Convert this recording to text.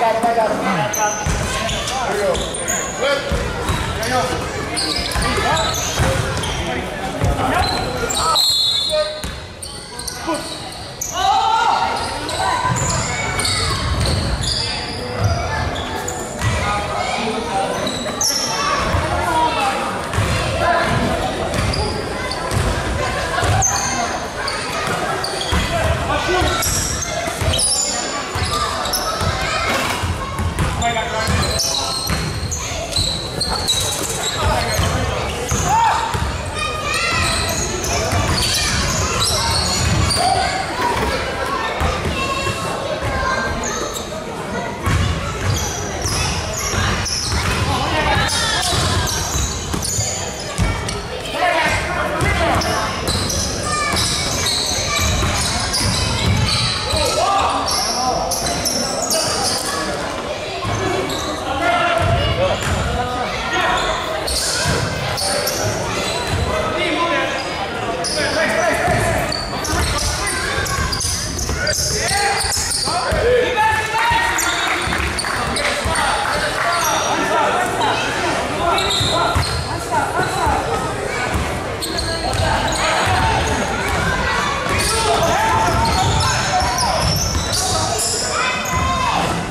got it, I got it. There you